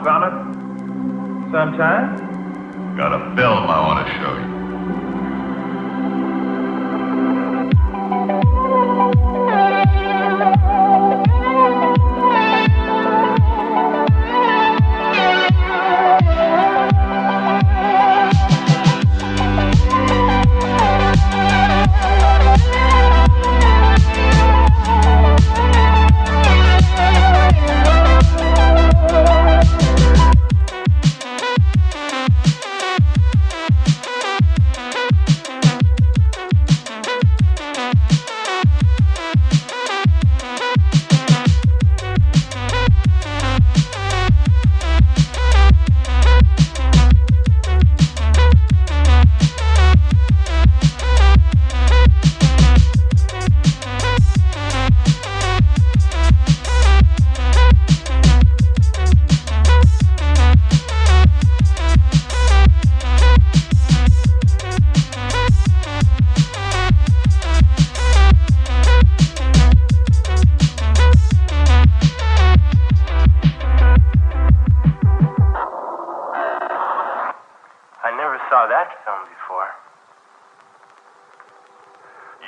It? Sometimes. Got a film I want to show you.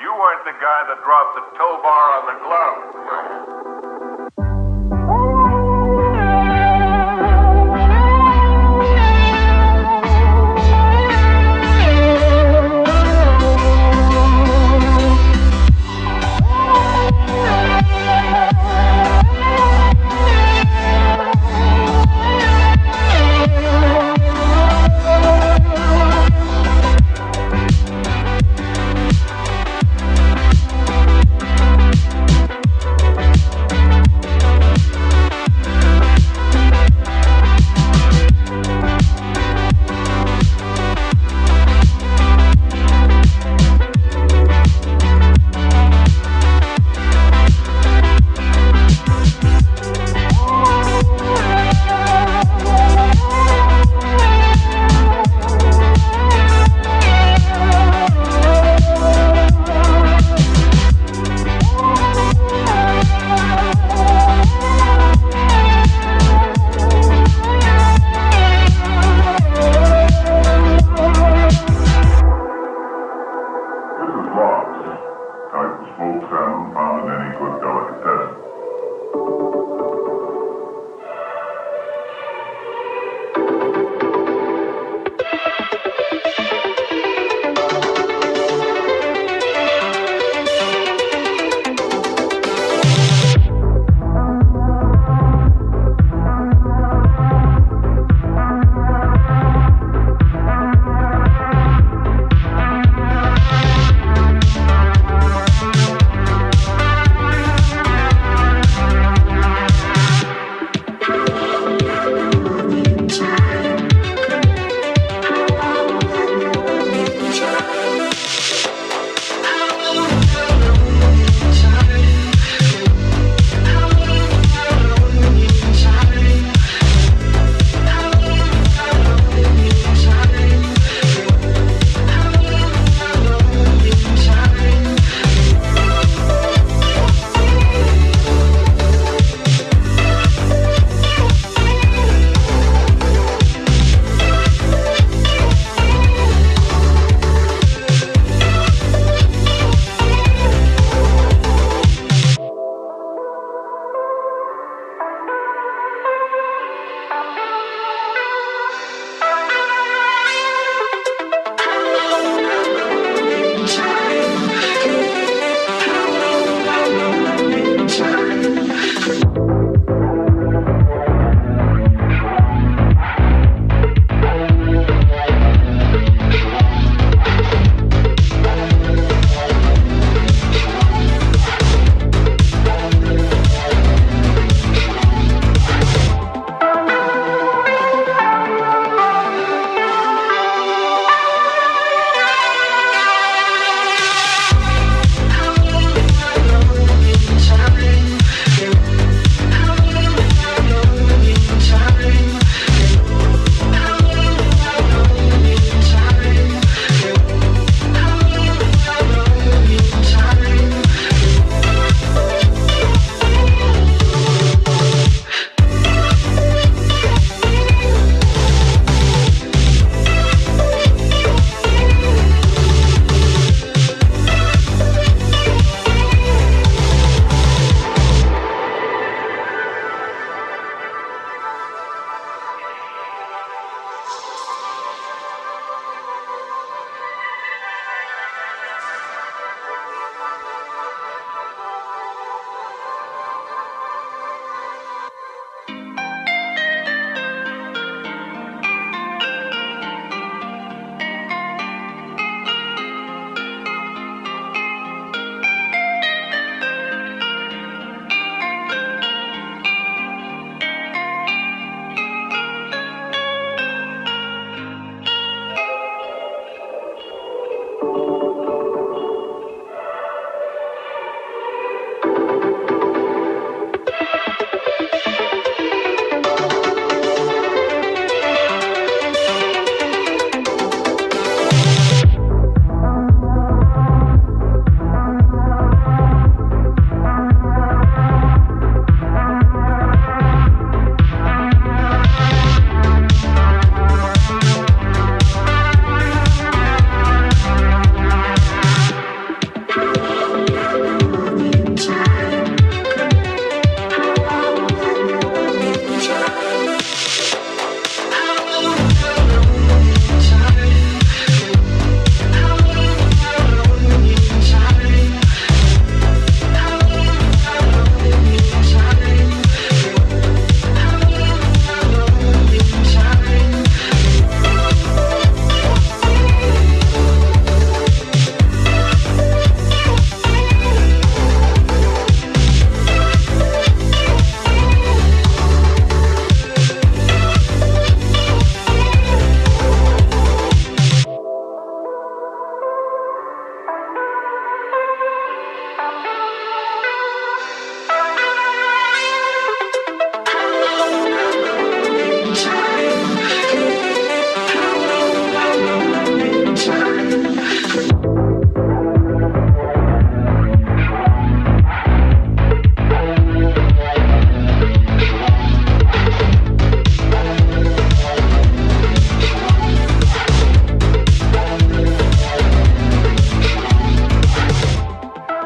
You weren't the guy that dropped the tow bar on the glove. good England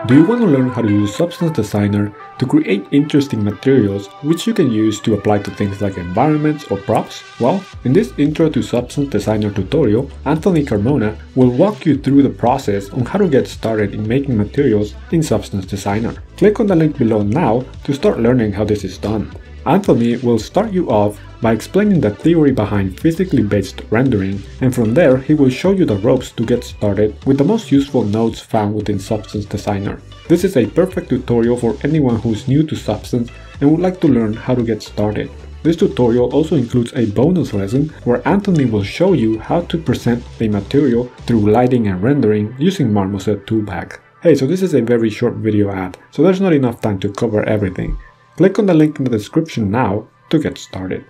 Do you want to learn how to use Substance Designer to create interesting materials which you can use to apply to things like environments or props? Well, in this Intro to Substance Designer tutorial, Anthony Carmona will walk you through the process on how to get started in making materials in Substance Designer. Click on the link below now to start learning how this is done. Anthony will start you off by explaining the theory behind physically based rendering, and from there he will show you the ropes to get started with the most useful nodes found within Substance Designer. This is a perfect tutorial for anyone who is new to Substance and would like to learn how to get started. This tutorial also includes a bonus lesson where Anthony will show you how to present a material through lighting and rendering using Marmoset Toolbag. Hey, so this is a very short video ad, so there's not enough time to cover everything. Click on the link in the description now to get started.